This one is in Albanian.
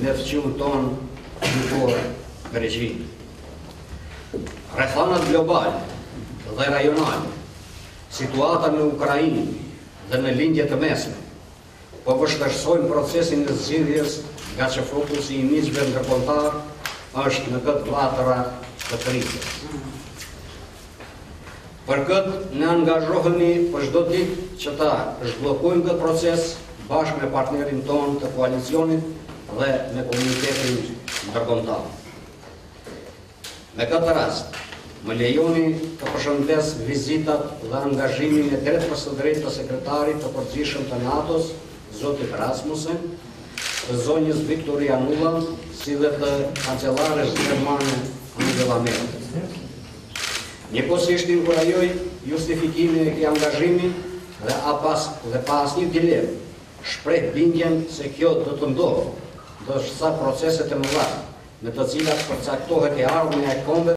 me fqinjin tonë jugor Greqinë. Rrethanat globale dhe rajonale, situata në Ukrainë dhe në Lindje të Mesme, po vështërësojnë procesin e zgjidhjes ngaqë fokusi i miqve ndërkombëtarë është në këto vatra të krizës. Për këtë ne angazhohemi për çdo ditë që ta zhbllokojmë këtë proces bashkë me partnerin tonë të koalicionit dhe me komunitetin ndërkombëtar. Me këtë rast, më lejoni të përshëndes vizitat dhe angazhimin e drejtpërsëdrejti të Sekretarit të Përgjithshëm të NATO-s, zotit Rasmussen, të zonjës Victoria Nuland, si dhe të kancelares gjermane Angela Merkel. Njëkohësisht inkurajoj intensifikimin e këtij angazhimi dhe dhe pa asnjë dilemë shpreh bindjen se kjo do të ndodhë, ndërsa proceset e mëdha, me të cilat përcaktohet e ardhmja e kombeve,